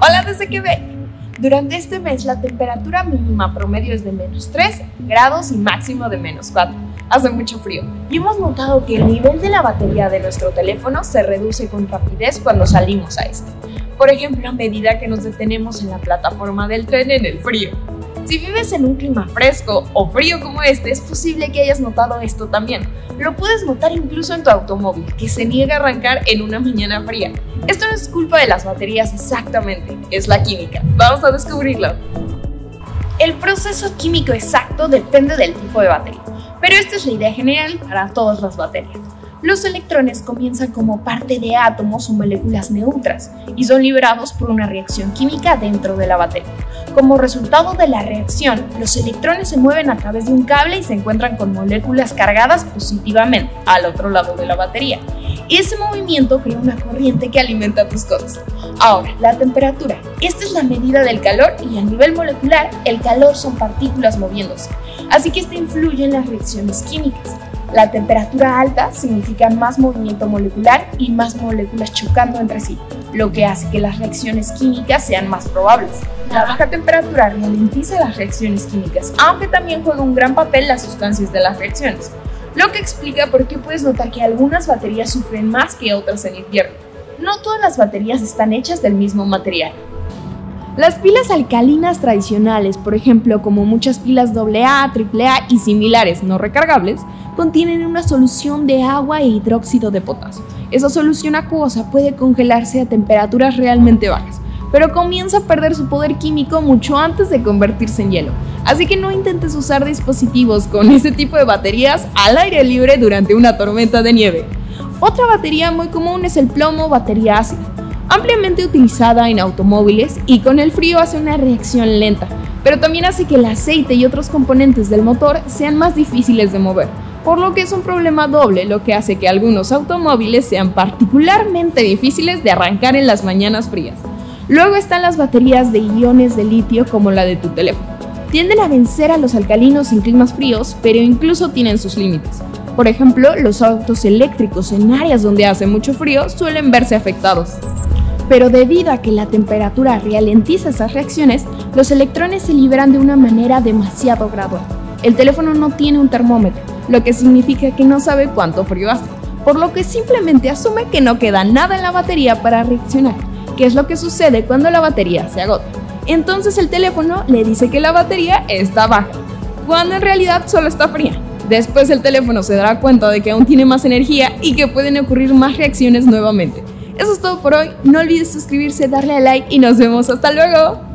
Hola desde Quebec. Durante este mes la temperatura mínima promedio es de menos 3 grados y máximo de menos 4. Hace mucho frío y hemos notado que el nivel de la batería de nuestro teléfono se reduce con rapidez cuando salimos a este. Por ejemplo, a medida que nos detenemos en la plataforma del tren en el frío. Si vives en un clima fresco o frío como este, es posible que hayas notado esto también. Lo puedes notar incluso en tu automóvil, que se niega a arrancar en una mañana fría. Esto no es culpa de las baterías exactamente, es la química. Vamos a descubrirlo. El proceso químico exacto depende del tipo de batería, pero esta es la idea general para todas las baterías. Los electrones comienzan como parte de átomos o moléculas neutras y son liberados por una reacción química dentro de la batería. Como resultado de la reacción, los electrones se mueven a través de un cable y se encuentran con moléculas cargadas positivamente al otro lado de la batería. Ese movimiento crea una corriente que alimenta tus cosas. Ahora, la temperatura. Esta es la medida del calor y a nivel molecular, el calor son partículas moviéndose. Así que esto influye en las reacciones químicas. La temperatura alta significa más movimiento molecular y más moléculas chocando entre sí, lo que hace que las reacciones químicas sean más probables. La baja temperatura ralentiza las reacciones químicas, aunque también juega un gran papel las sustancias de las reacciones, lo que explica por qué puedes notar que algunas baterías sufren más que otras en invierno. No todas las baterías están hechas del mismo material. Las pilas alcalinas tradicionales, por ejemplo, como muchas pilas AA, AAA y similares no recargables, contienen una solución de agua e hidróxido de potasio. Esa solución acuosa puede congelarse a temperaturas realmente bajas, pero comienza a perder su poder químico mucho antes de convertirse en hielo. Así que no intentes usar dispositivos con ese tipo de baterías al aire libre durante una tormenta de nieve. Otra batería muy común es el plomo batería ácida ampliamente utilizada en automóviles y con el frío hace una reacción lenta, pero también hace que el aceite y otros componentes del motor sean más difíciles de mover, por lo que es un problema doble, lo que hace que algunos automóviles sean particularmente difíciles de arrancar en las mañanas frías. Luego están las baterías de iones de litio como la de tu teléfono. Tienden a vencer a los alcalinos en climas fríos, pero incluso tienen sus límites. Por ejemplo, los autos eléctricos en áreas donde hace mucho frío suelen verse afectados pero debido a que la temperatura ralentiza esas reacciones, los electrones se liberan de una manera demasiado gradual. El teléfono no tiene un termómetro, lo que significa que no sabe cuánto frío hace, por lo que simplemente asume que no queda nada en la batería para reaccionar, que es lo que sucede cuando la batería se agota. Entonces el teléfono le dice que la batería está baja, cuando en realidad solo está fría. Después el teléfono se dará cuenta de que aún tiene más energía y que pueden ocurrir más reacciones nuevamente. Eso es todo por hoy. No olvides suscribirse, darle a like y nos vemos. Hasta luego.